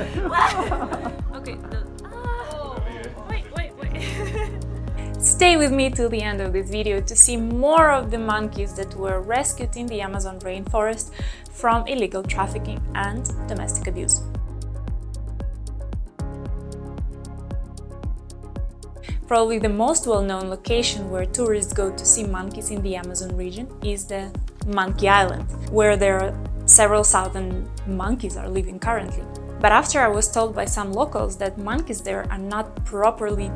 okay. No. Ah, wait, wait, wait. Stay with me till the end of this video to see more of the monkeys that were rescued in the Amazon rainforest from illegal trafficking and domestic abuse. Probably the most well-known location where tourists go to see monkeys in the Amazon region is the Monkey Island, where there are several thousand monkeys are living currently. But after I was told by some locals that monkeys there are not properly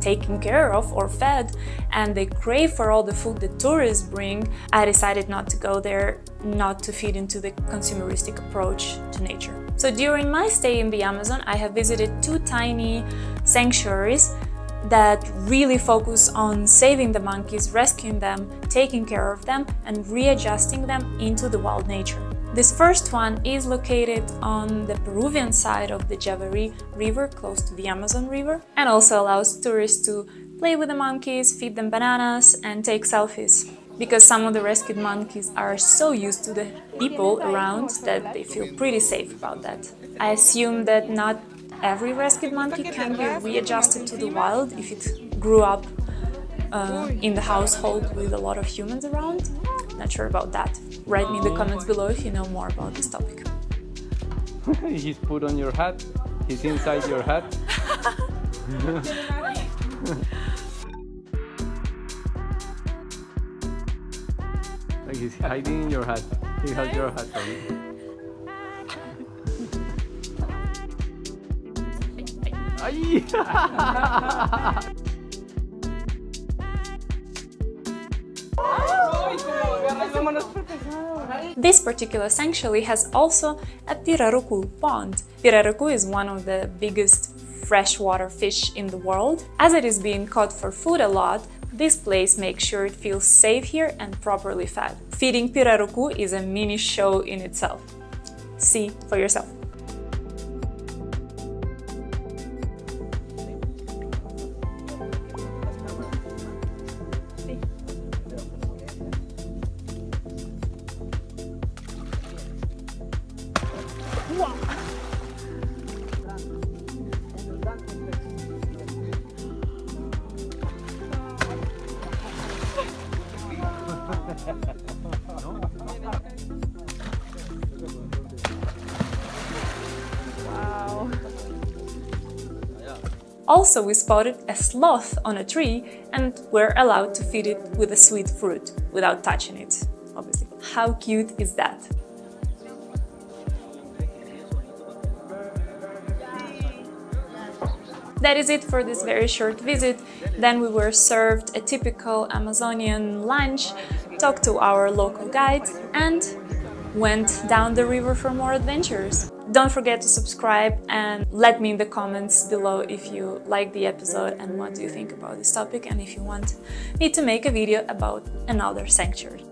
taken care of or fed and they crave for all the food that tourists bring, I decided not to go there, not to feed into the consumeristic approach to nature. So during my stay in the Amazon, I have visited two tiny sanctuaries that really focus on saving the monkeys, rescuing them, taking care of them, and readjusting them into the wild nature. This first one is located on the Peruvian side of the Javari River, close to the Amazon River, and also allows tourists to play with the monkeys, feed them bananas, and take selfies. Because some of the rescued monkeys are so used to the people around that they feel pretty safe about that. I assume that not every rescued monkey can be readjusted to the wild if it grew up uh, in the household with a lot of humans around. Not sure about that. Write me in the comments below if you know more about this topic. He's put on your hat. He's inside your hat. like he's hiding in your hat. He has your hat on. Ay! This particular sanctuary has also a pirarucu pond. Pirarucu is one of the biggest freshwater fish in the world. As it is being caught for food a lot, this place makes sure it feels safe here and properly fed. Feeding pirarucu is a mini show in itself. See for yourself. Also, we spotted a sloth on a tree and were allowed to feed it with a sweet fruit without touching it, obviously. How cute is that? That is it for this very short visit. Then we were served a typical Amazonian lunch, talked to our local guide and went down the river for more adventures. Don't forget to subscribe and let me in the comments below if you like the episode and what do you think about this topic and if you want me to make a video about another sanctuary.